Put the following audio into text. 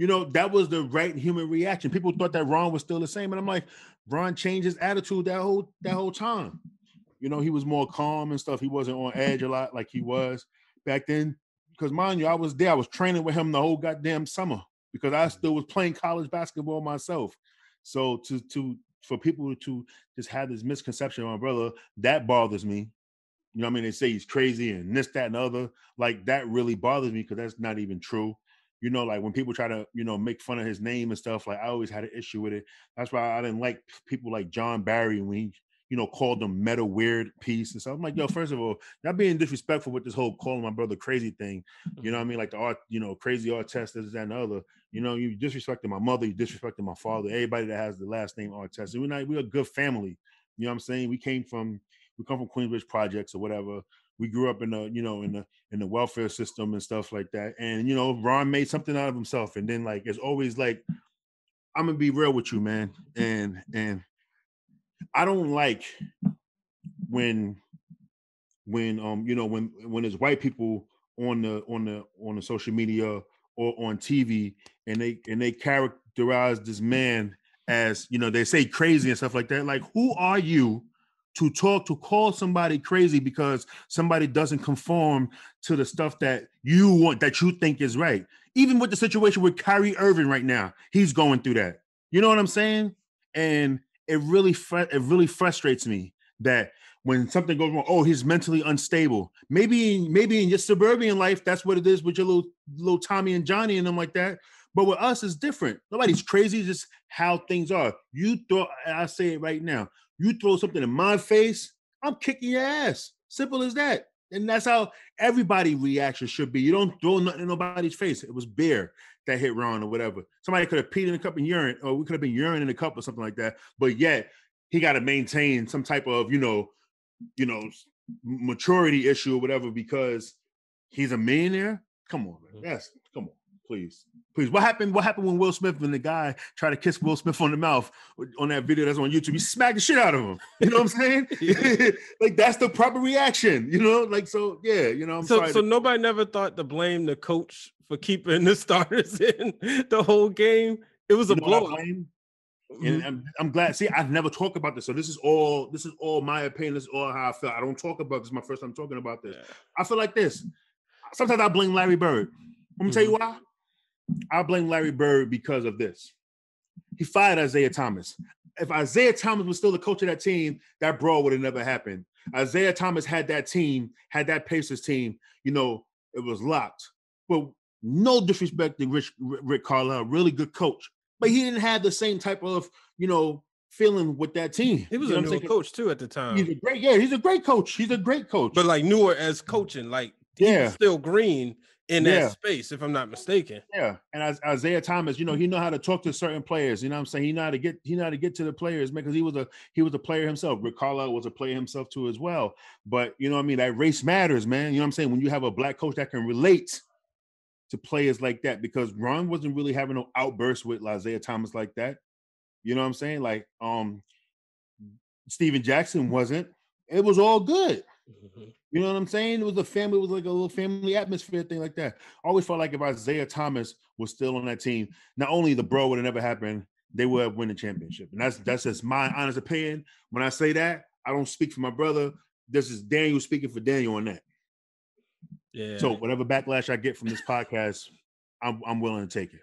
you know, that was the right human reaction. People thought that Ron was still the same, and I'm like, Ron changed his attitude that whole that whole time. You know, he was more calm and stuff. He wasn't on edge a lot like he was back then. Because mind you, I was there. I was training with him the whole goddamn summer because I still was playing college basketball myself. So to to for people to just have this misconception of my brother, that bothers me. You know I mean? They say he's crazy and this, that, and other. Like that really bothers me because that's not even true. You know, like when people try to, you know, make fun of his name and stuff, like I always had an issue with it. That's why I didn't like people like Jon Barry when he, you know, called them Metta World Peace and stuff. I'm like, yo, first of all, y'all being disrespectful with this whole calling my brother crazy thing. You know what I mean? Like the art, you know, crazy Artest, this, that, and the other. You know, you disrespecting my mother, you disrespecting my father, everybody that has the last name Artest. We're not, we're a good family. You know what I'm saying? We came from we come from Queensbridge projects or whatever. We grew up in the, you know, in the in the welfare system and stuff like that. And you know, Ron made something out of himself. And then like it's always like, I'm gonna be real with you, man. And and I don't like when when um you know when when there's white people on the on the on the social media or on TV and they and they characterize this man as you know they say crazy and stuff like that like who are you to talk to call somebody crazy because somebody doesn't conform to the stuff that you want that you think is right. Even with the situation with Kyrie Irving right now, he's going through that. You know what I'm saying? And it really it really frustrates me that when something goes wrong, oh, he's mentally unstable. Maybe maybe in your suburban life, that's what it is with your little little Tommy and Johnny and them like that. But with us, it's different. Nobody's crazy, just how things are. You thought I say it right now. You throw something in my face, I'm kicking your ass. Simple as that. And that's how everybody reaction should be. You don't throw nothing in nobody's face. It was beer that hit Ron or whatever. Somebody could have peed in a cup of urine, or we could have been urine in a cup or something like that. But yet he got to maintain some type of, you know, you know, maturity issue or whatever because he's a millionaire. Come on, man. Mm. Yes, come on, please please. What happened? What happened when Will Smith when the guy tried to kiss Will Smith on the mouth on that video that's on YouTube? He smacked the shit out of him. You know what I'm saying? like that's the proper reaction. You know, like so. Yeah, you know. I'm so so to- nobody never thought to blame the coach for keeping the starters in the whole game. It was you a blow. And mm-hmm. I'm, I'm, glad. See, I've never talked about this, so this is all. This is all my opinion. This is all how I feel. I don't talk about this. Is my first time talking about this. Yeah. I feel like this. Sometimes I blame Larry Bird. Let me mm-hmm. tell you mm-hmm. why. I blame Larry Bird because of this. He fired Isiah Thomas. If Isiah Thomas was still the coach of that team, that brawl would have never happened. Isiah Thomas had that team, had that Pacers team, you know, it was locked. But no disrespect to Rich, Rick Carlisle, really good coach. But he didn't have the same type of, you know, feeling with that team. He was you a new coach too at the time. He's a great, yeah, he's a great coach. He's a great coach. But like newer as coaching, like yeah, still green in that yeah. space, if I'm not mistaken. Yeah, and as Isiah Thomas, you know, he know how to talk to certain players. You know, what I'm saying he know how to get he know how to get to the players because he was a he was a player himself. Rick Carlisle was a player himself too as well. But you know, what I mean, that race matters, man. You know, what I'm saying when you have a black coach that can relate to players like that, because Ron wasn't really having no outbursts with Isiah Thomas like that. You know what I'm saying? Like, um, Stephen Jackson wasn't. It was all good. Mm-hmm. You know what I'm saying? It was a family, it was like a little family atmosphere thing like that. I always felt like if Isiah Thomas was still on that team, not only the bro would have never happened, they would have won the championship. And that's that's just my honest opinion. When I say that, I don't speak for my brother. This is Daniel speaking for Daniel on that. Yeah. So whatever backlash I get from this podcast, I'm I'm willing to take it.